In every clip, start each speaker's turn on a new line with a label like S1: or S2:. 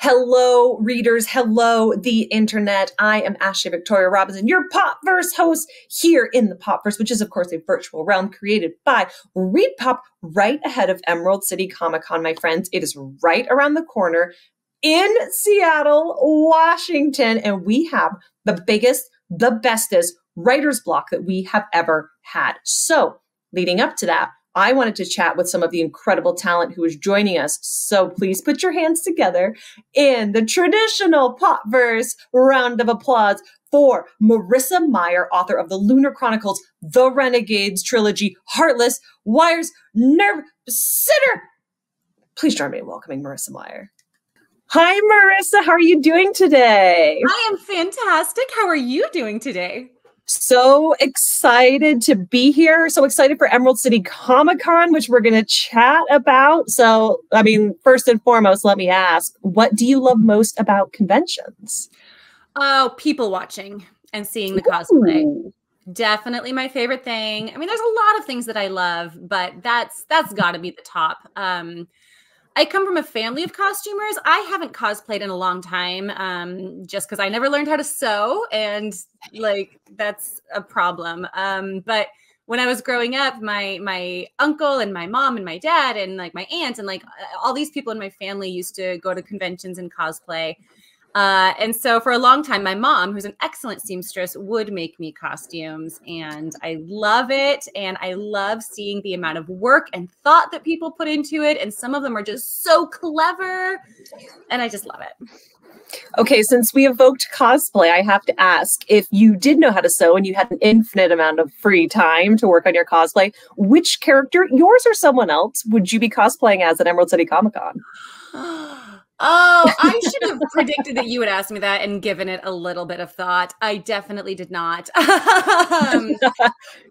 S1: Hello, readers. Hello, the internet. I am Ashley Victoria Robinson, your Popverse host here in the Popverse, which is, of course, a virtual realm created by Reed Pop right ahead of Emerald City Comic Con, my friends. It is right around the corner in Seattle, Washington, and we have the biggest, the bestest writer's block that we have ever had. So, leading up to that, I wanted to chat with some of the incredible talent who is joining us. So please put your hands together in the traditional Popverse round of applause for Marissa Meyer, author of the Lunar Chronicles, The Renegades trilogy, Heartless, Wires, Nerve, Sitter. Please join me in welcoming Marissa Meyer. Hi, Marissa. How are you doing today?
S2: I am fantastic. How are you doing today?
S1: So excited to be here. So excited for Emerald City Comic Con, which we're going to chat about. So, I mean, first and foremost, let me ask what do you love most about conventions?
S2: Oh, people watching and seeing the cosplay. Ooh. Definitely my favorite thing. I mean, there's a lot of things that I love, but that's that's got to be the top. Um, I come from a family of costumers. I haven't cosplayed in a long time, um, just because I never learned how to sew, and like that's a problem. Um, but when I was growing up, my my uncle and my mom and my dad and like my aunt and like all these people in my family used to go to conventions and cosplay. Uh, and so for a long time, my mom, who's an excellent seamstress, would make me costumes. And I love it. And I love seeing the amount of work and thought that people put into it. And some of them are just so clever. And I just love it.
S1: Okay, since we evoked cosplay, I have to ask if you did know how to sew and you had an infinite amount of free time to work on your cosplay, which character, yours or someone else, would you be cosplaying as at Emerald City Comic Con?
S2: Oh, I should have predicted that you would ask me that and given it a little bit of thought. I definitely did not. um,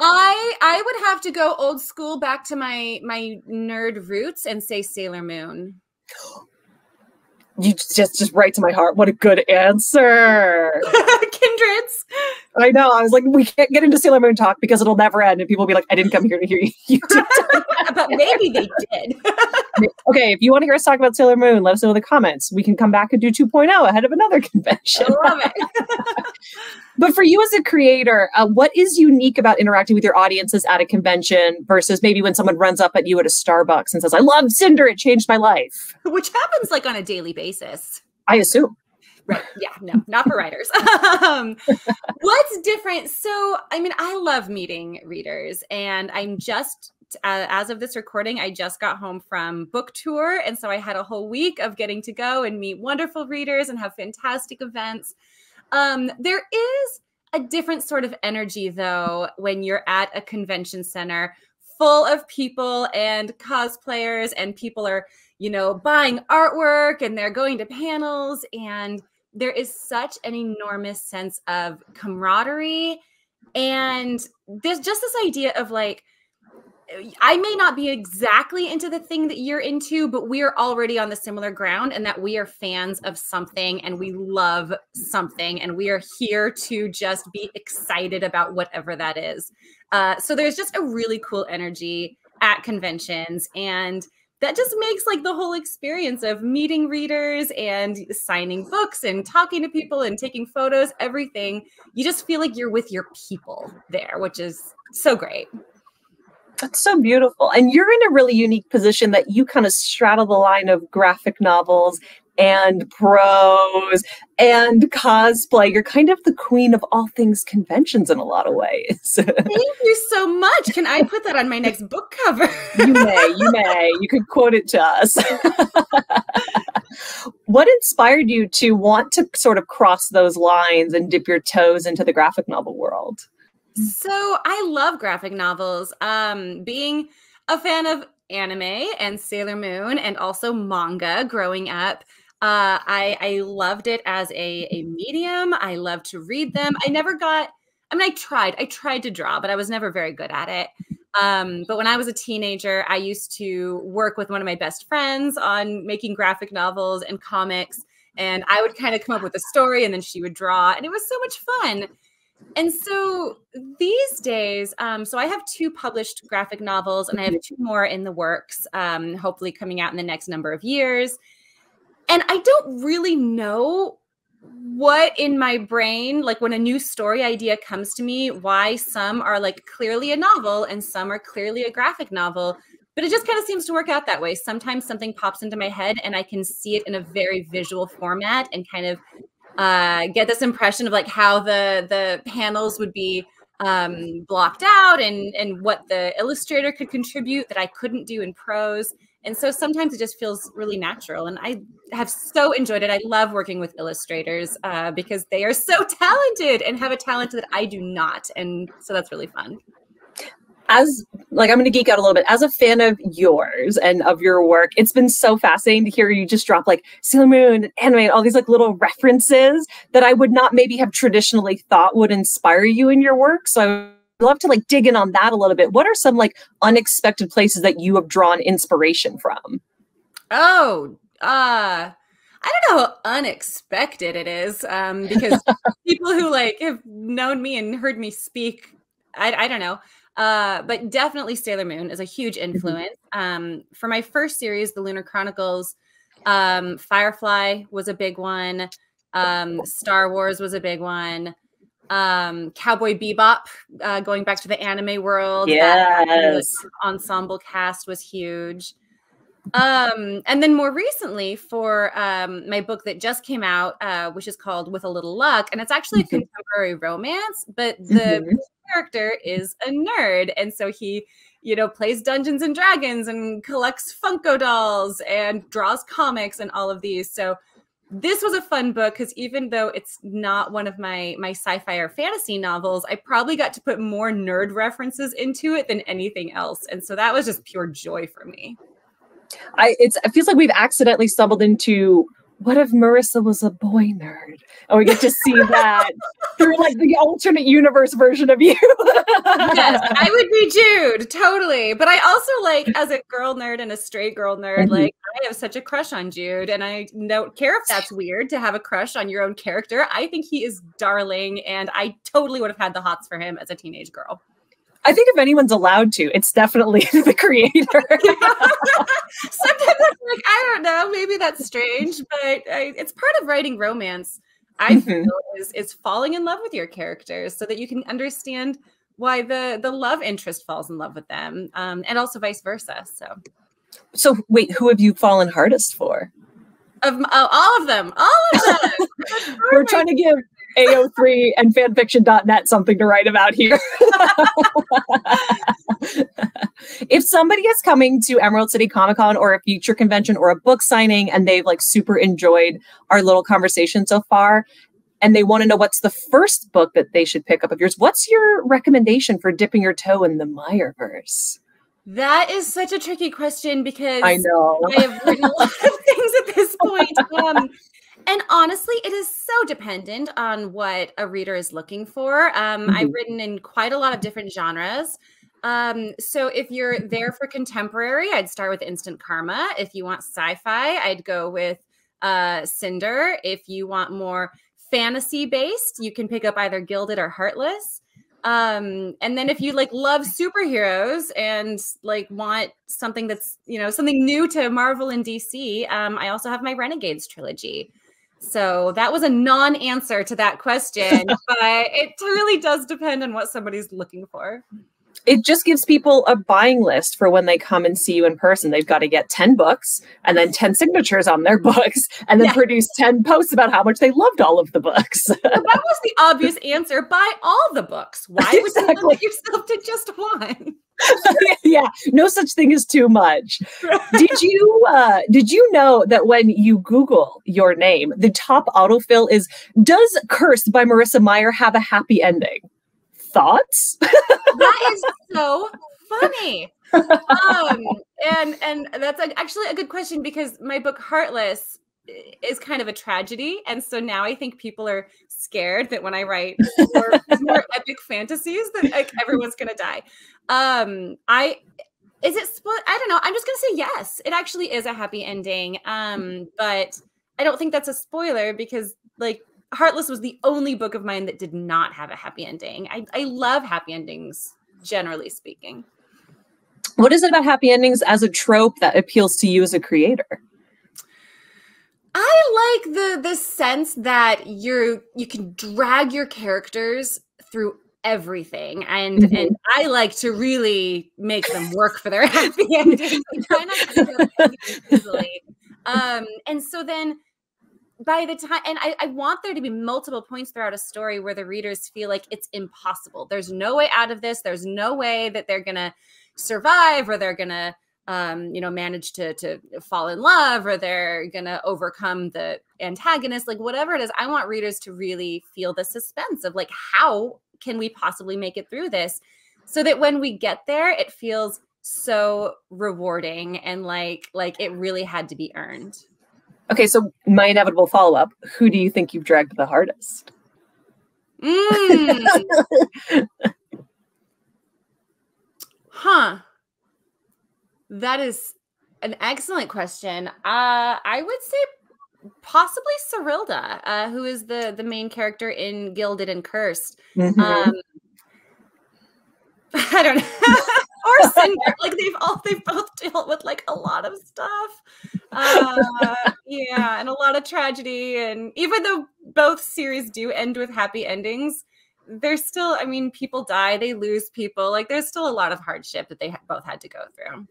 S2: I I would have to go old school back to my my nerd roots and say Sailor Moon.
S1: You just just right to my heart. What a good answer.
S2: Kindreds.
S1: I know. I was like, we can't get into Sailor Moon talk because it'll never end, and people will be like, "I didn't come here to hear you."
S2: but maybe they did.
S1: okay, if you want to hear us talk about Sailor Moon, let us know in the comments. We can come back and do 2.0 ahead of another convention.
S2: I love it.
S1: but for you as a creator, uh, what is unique about interacting with your audiences at a convention versus maybe when someone runs up at you at a Starbucks and says, "I love Cinder; it changed my life,"
S2: which happens like on a daily basis.
S1: I assume.
S2: Right. Yeah. No, not for writers. um, what's different? So, I mean, I love meeting readers, and I'm just uh, as of this recording, I just got home from book tour. And so I had a whole week of getting to go and meet wonderful readers and have fantastic events. Um, there is a different sort of energy, though, when you're at a convention center full of people and cosplayers, and people are, you know, buying artwork and they're going to panels. And there is such an enormous sense of camaraderie. And there's just this idea of like, I may not be exactly into the thing that you're into, but we are already on the similar ground and that we are fans of something and we love something and we are here to just be excited about whatever that is. Uh, so there's just a really cool energy at conventions and that just makes like the whole experience of meeting readers and signing books and talking to people and taking photos everything you just feel like you're with your people there which is so great
S1: that's so beautiful. And you're in a really unique position that you kind of straddle the line of graphic novels and prose and cosplay. You're kind of the queen of all things conventions in a lot of ways.
S2: Thank you so much. Can I put that on my next book cover?
S1: you may, you may. You could quote it to us. what inspired you to want to sort of cross those lines and dip your toes into the graphic novel world?
S2: So I love graphic novels. Um, being a fan of anime and Sailor Moon and also manga growing up. Uh, I, I loved it as a, a medium. I love to read them. I never got, I mean, I tried, I tried to draw, but I was never very good at it. Um, but when I was a teenager, I used to work with one of my best friends on making graphic novels and comics. And I would kind of come up with a story and then she would draw. And it was so much fun. And so these days, um, so I have two published graphic novels and I have two more in the works, um, hopefully coming out in the next number of years. And I don't really know what in my brain, like when a new story idea comes to me, why some are like clearly a novel and some are clearly a graphic novel. But it just kind of seems to work out that way. Sometimes something pops into my head and I can see it in a very visual format and kind of uh, get this impression of like how the the panels would be um, blocked out and and what the illustrator could contribute that I couldn't do in prose. And so sometimes it just feels really natural. And I have so enjoyed it. I love working with illustrators uh, because they are so talented and have a talent that I do not. And so that's really fun
S1: as like I'm going to geek out a little bit as a fan of yours and of your work. It's been so fascinating to hear you just drop like Sailor Moon, anime, all these like little references that I would not maybe have traditionally thought would inspire you in your work. So love to like dig in on that a little bit. What are some like unexpected places that you have drawn inspiration from?
S2: Oh, uh I don't know how unexpected it is um, because people who like have known me and heard me speak, I, I don't know. Uh, but definitely Sailor Moon is a huge mm-hmm. influence. Um, for my first series, The Lunar Chronicles, um, Firefly was a big one. Um, Star Wars was a big one. Um, Cowboy Bebop, uh, going back to the anime world.
S1: Yes.
S2: ensemble cast was huge. Um, and then more recently, for um, my book that just came out, uh, which is called With a Little Luck, and it's actually a mm-hmm. contemporary romance, but the mm-hmm character is a nerd. And so he, you know, plays Dungeons and Dragons and collects Funko dolls and draws comics and all of these. So this was a fun book because even though it's not one of my my sci-fi or fantasy novels, I probably got to put more nerd references into it than anything else. And so that was just pure joy for me.
S1: I it's it feels like we've accidentally stumbled into what if Marissa was a boy nerd? And we get to see that through like the alternate universe version of you.
S2: yes, I would be Jude, totally. But I also like as a girl nerd and a straight girl nerd, mm-hmm. like I have such a crush on Jude. And I don't care if that's weird to have a crush on your own character. I think he is darling, and I totally would have had the hots for him as a teenage girl.
S1: I think if anyone's allowed to, it's definitely the creator.
S2: Sometimes I'm like, I don't know, maybe that's strange, but I, it's part of writing romance. I mm-hmm. feel is is falling in love with your characters so that you can understand why the the love interest falls in love with them, um, and also vice versa. So,
S1: so wait, who have you fallen hardest for?
S2: Of uh, all of them, all of them.
S1: We're trying to give AO3 and fanfiction.net something to write about here. if somebody is coming to Emerald City Comic Con or a future convention or a book signing and they've like super enjoyed our little conversation so far, and they want to know what's the first book that they should pick up of yours, what's your recommendation for dipping your toe in the Meyerverse?
S2: That is such a tricky question because
S1: I know
S2: I have written a lot of things at this point. Um, and honestly, it is so dependent on what a reader is looking for. Um, mm-hmm. I've written in quite a lot of different genres. Um, so if you're there for contemporary, I'd start with Instant Karma. If you want sci-fi, I'd go with uh, Cinder. If you want more fantasy based, you can pick up either Gilded or Heartless. Um, and then if you like love superheroes and like want something that's you know something new to Marvel and DC, um, I also have my Renegades trilogy. So that was a non answer to that question, but it really does depend on what somebody's looking for.
S1: It just gives people a buying list for when they come and see you in person. They've got to get 10 books and then 10 signatures on their books and then yeah. produce 10 posts about how much they loved all of the books.
S2: well, that was the obvious answer buy all the books. Why would exactly. you limit yourself to just one?
S1: yeah, no such thing as too much. did you uh, did you know that when you Google your name, the top autofill is "Does Cursed" by Marissa Meyer have a happy ending? Thoughts?
S2: that is so funny. Um, and and that's actually a good question because my book Heartless is kind of a tragedy. And so now I think people are scared that when I write more, more epic fantasies that like everyone's gonna die. Um, I is it split? I don't know. I'm just gonna say yes. It actually is a happy ending. Um, but I don't think that's a spoiler because like Heartless was the only book of mine that did not have a happy ending. I, I love happy endings, generally speaking.
S1: What is it about happy endings as a trope that appeals to you as a creator?
S2: I like the the sense that you're you can drag your characters through everything and mm-hmm. and I like to really make them work for their happy ending. try not to easily. Um and so then by the time and I, I want there to be multiple points throughout a story where the readers feel like it's impossible. There's no way out of this. There's no way that they're gonna survive or they're gonna um, you know, manage to to fall in love or they're gonna overcome the antagonist, like whatever it is. I want readers to really feel the suspense of like how can we possibly make it through this, so that when we get there, it feels so rewarding and like like it really had to be earned.
S1: Okay, so my inevitable follow up: Who do you think you've dragged the hardest? Mm.
S2: huh. That is an excellent question. Uh, I would say possibly Serilda, uh, who is the the main character in Gilded and Cursed. Mm-hmm. Um, I don't know. or Cinder. Like they've all they've both dealt with like a lot of stuff. Uh, yeah, and a lot of tragedy. And even though both series do end with happy endings, there's still, I mean, people die, they lose people. Like there's still a lot of hardship that they both had to go through.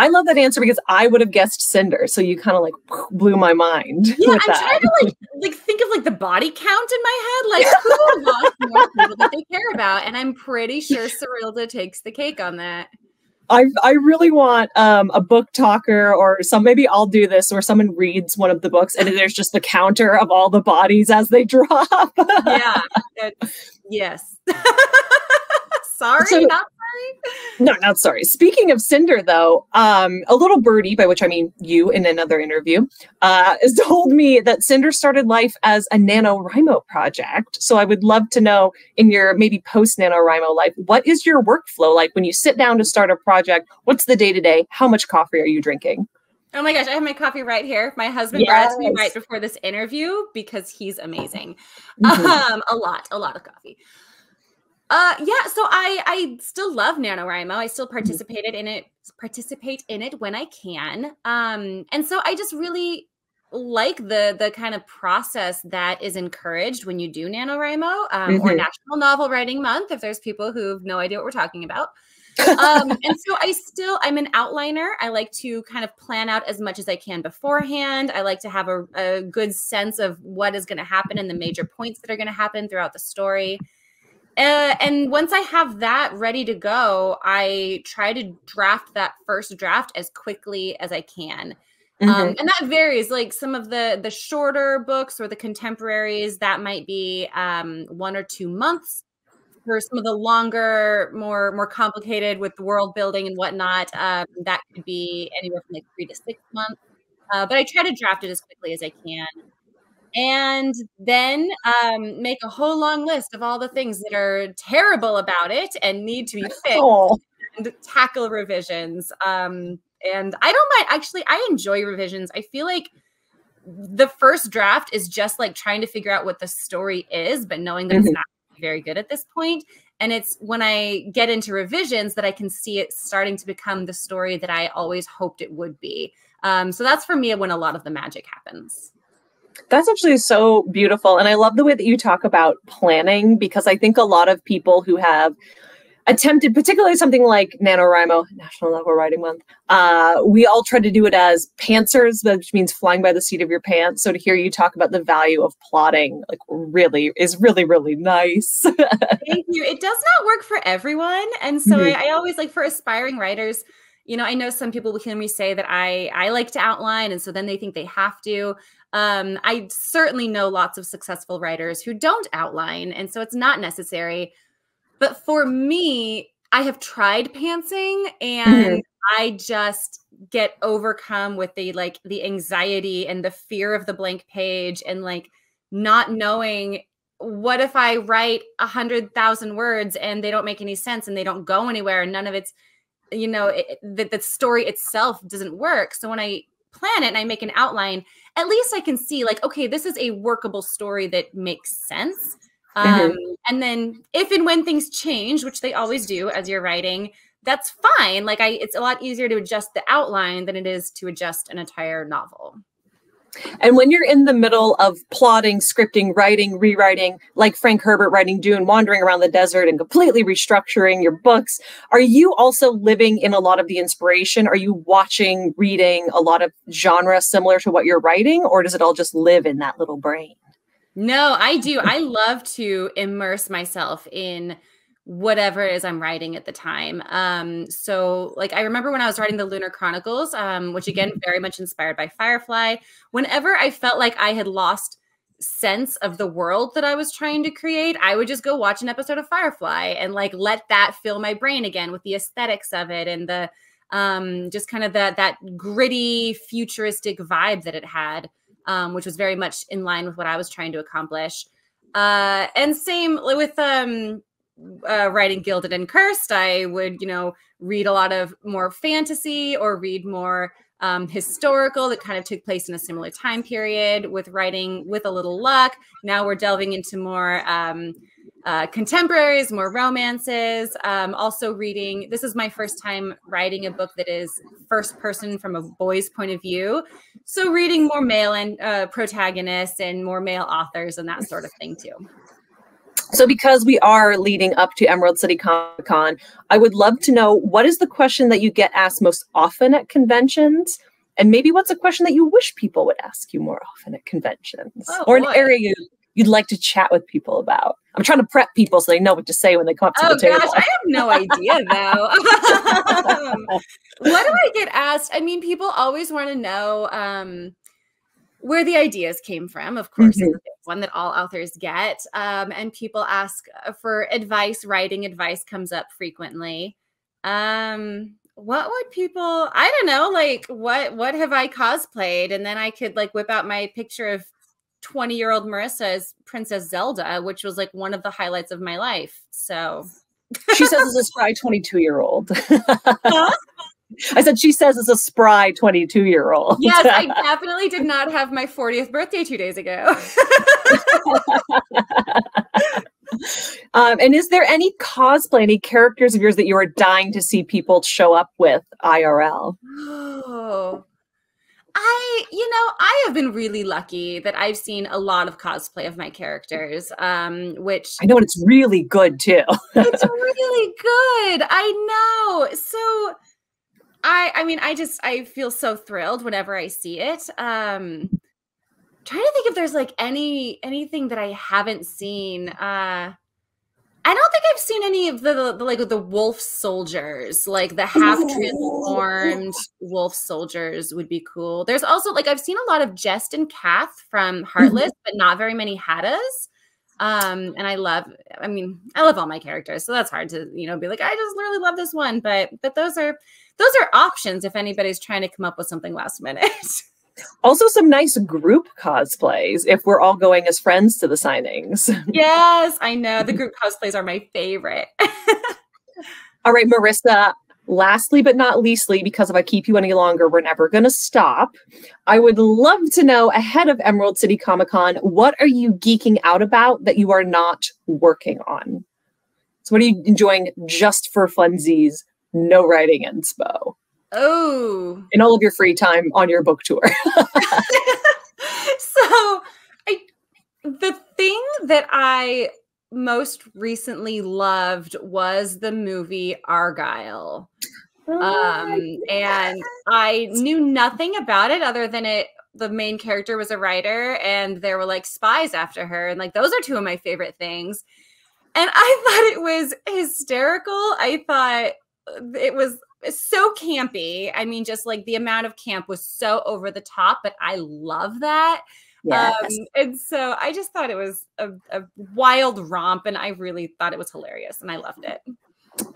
S1: I love that answer because I would have guessed Cinder. So you kind of like blew my mind.
S2: Yeah, I'm that. trying to like like think of like the body count in my head. Like who lost more people that they care about? And I'm pretty sure Serilda takes the cake on that.
S1: I I really want um, a BookToker or some maybe I'll do this where someone reads one of the books and there's just the counter of all the bodies as they drop.
S2: yeah. yes. sorry, so, not
S1: no, not sorry. Speaking of Cinder, though, um, a little birdie, by which I mean you in another interview, uh, has told me that Cinder started life as a NaNoWriMo project. So I would love to know in your maybe post NaNoWriMo life, what is your workflow like when you sit down to start a project? What's the day to day? How much coffee are you drinking?
S2: Oh my gosh, I have my coffee right here. My husband yes. brought it to me right before this interview because he's amazing. Mm-hmm. Um, a lot, a lot of coffee. Uh, yeah. So I I still love NaNoWriMo. I still mm-hmm. participated in it, participate in it when I can. Um, and so I just really like the the kind of process that is encouraged when you do NaNoWriMo um, mm-hmm. or National Novel Writing Month. If there's people who have no idea what we're talking about. um, and so I still I'm an outliner. I like to kind of plan out as much as I can beforehand. I like to have a, a good sense of what is going to happen and the major points that are going to happen throughout the story. Uh, and once I have that ready to go, I try to draft that first draft as quickly as I can. Um, mm-hmm. Um, and that varies. Like some of the the shorter books or the contemporaries, that might be um, one or two months. For some of the longer, more more complicated with the world building and whatnot, um, that could be anywhere from like three to six months. Uh, but I try to draft it as quickly as I can and then um, make a whole long list of all the things that are terrible about it and need to be fixed oh. and tackle revisions. Um, and I don't mind, actually, I enjoy revisions. I feel like the first draft is just like trying to figure out what the story is, but knowing that mm-hmm. it's not very good at this point. And it's when I get into revisions that I can see it starting to become the story that I always hoped it would be. Um, so that's for me when a lot of the magic happens.
S1: That's actually so beautiful. And I love the way that you talk about planning because I think a lot of people who have attempted, particularly something like NaNoWriMo, National Novel Writing Month, uh, we all try to do it as pantsers, which means flying by the seat of your pants. So to hear you talk about the value of plotting, like really, is really, really nice.
S2: Thank you. It does not work for everyone. And so mm-hmm. I, I always like for aspiring writers, you know, I know some people will hear me say that I I like to outline, and so then they think they have to. Um, I certainly know lots of successful writers who don't outline, and so it's not necessary. But for me, I have tried pantsing, and mm-hmm. I just get overcome with the like the anxiety and the fear of the blank page, and like not knowing what if I write a hundred thousand words and they don't make any sense and they don't go anywhere and none of it's you know that the story itself doesn't work so when i plan it and i make an outline at least i can see like okay this is a workable story that makes sense mm-hmm. um, mm-hmm. and then if and when things change which they always do as you're writing that's fine like i it's a lot easier to adjust the outline than it is to adjust an entire novel
S1: And when you're in the middle of plotting, scripting, writing, rewriting, like Frank Herbert writing Dune, wandering around the desert and completely restructuring your books, are you also living in a lot of the inspiration? Are you watching, reading a lot of genre similar to what you're writing, or does it all just live in that little brain?
S2: No, I do. I love to immerse myself in whatever it is I'm writing at the time. Um, so like I remember when I was writing the Lunar Chronicles, um, which again very much inspired by Firefly. Whenever I felt like I had lost sense of the world that I was trying to create, I would just go watch an episode of Firefly and like let that fill my brain again with the aesthetics of it and the um, just kind of that that gritty futuristic vibe that it had, um, which was very much in line with what I was trying to accomplish. Uh, and same with um, uh, writing Gilded and Cursed, I would, you know, read a lot of more fantasy or read more um, historical that kind of took place in a similar time period. With writing with a little luck, now we're delving into more um, uh, contemporaries, more romances. Um, also, reading. This is my first time writing a book that is first person from a boy's point of view. So, reading more male and uh, protagonists and more male authors and that sort of thing too.
S1: So, because we are leading up to Emerald City Comic Con, I would love to know what is the question that you get asked most often at conventions? And maybe what's a question that you wish people would ask you more often at conventions? Oh, or an area you, you'd like to chat with people about? I'm trying to prep people so they know what to say when they come up to oh, the table.
S2: Oh, Gosh, I have no idea though. what do I get asked? I mean, people always want to know. Um, where the ideas came from, of course, mm-hmm. one that all authors get. Um, and people ask uh, for advice. Writing advice comes up frequently. Um, what would people? I don't know. Like, what what have I cosplayed? And then I could like whip out my picture of twenty year old Marissa as Princess Zelda, which was like one of the highlights of my life. So.
S1: she says as a spry 22 year old. huh? I said she says as a spry 22 year old.
S2: Yes, I definitely did not have my 40th birthday two days ago.
S1: um, and is there any cosplay, any characters of yours that you are dying to see people show up with IRL?
S2: Oh, I, you know, I have been really lucky that I've seen a lot of cosplay of my characters, um, which
S1: I know it's really good too.
S2: it's really good. I know. So I I mean I just I feel so thrilled whenever I see it. Um trying to think if there's like any anything that I haven't seen. Uh I don't think I've seen any of the, the, the like the wolf soldiers, like the half transformed wolf soldiers would be cool. There's also like I've seen a lot of Jest and Kath from Heartless, but not very many Hattas. Um, and I love, I mean, I love all my characters, so that's hard to, you know, be like, I just really love this one. But but those are those are options if anybody's trying to come up with something last minute.
S1: also some nice group cosplays if we're all going as friends to the signings.
S2: yes, I know. The group cosplays are my favorite.
S1: all right, Marissa, lastly but not leastly, because if I keep you any longer, we're never going to stop. I would love to know ahead of Emerald City Comic Con, what are you geeking out about that you are not working on? So, what are you enjoying just for funsies, no writing inspo?
S2: Oh,
S1: in all of your free time on your book tour.
S2: so, I the thing that I most recently loved was the movie Argylle. Oh um, and I knew nothing about it other than it the main character was a writer and there were like spies after her and like those are two of my favorite things. And I thought it was hysterical. I thought it was so campy. I mean just like the amount of camp was so over the top, but I love that. Yes. Um, and so I just thought it was a, a wild romp, and I really thought it was hilarious, and I loved it.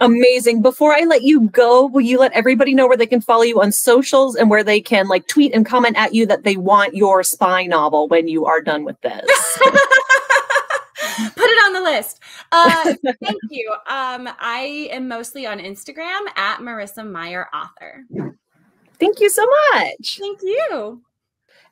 S1: Amazing. Before I let you go, will you let everybody know where they can follow you on socials and where they can like tweet and comment at you that they want your spy novel when you are done with this?
S2: Put it on the list. Uh, thank you. Um, I am mostly on Instagram at Marissa Meyer Author.
S1: Thank you so much.
S2: Thank you.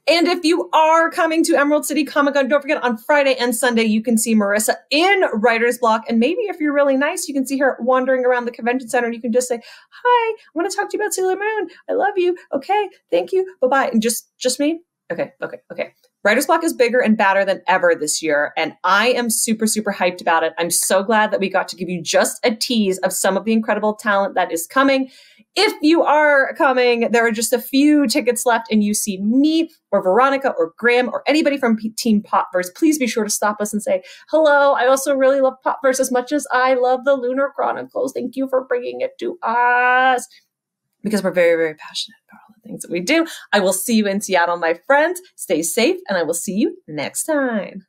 S1: And if you are coming to Emerald City Comic Con, don't forget on Friday and Sunday, you can see Marissa in Writer's Block. And maybe if you're really nice, you can see her wandering around the convention center and you can just say, Hi, I want to talk to you about Sailor Moon. I love you. Okay, thank you. Bye bye. And just just me Okay, okay, okay. Writer's Block is bigger and badder than ever this year, and I am super, super hyped about it. I'm so glad that we got to give you just a tease of some of the incredible talent that is coming. If you are coming, there are just a few tickets left, and you see me or Veronica or Graham or anybody from P- Team Popverse, please be sure to stop us and say, Hello, I also really love Popverse as much as I love the Lunar Chronicles. Thank you for bringing it to us because we're very, very passionate about all the things that we do. I will see you in Seattle, my friends. Stay safe, and I will see you next time.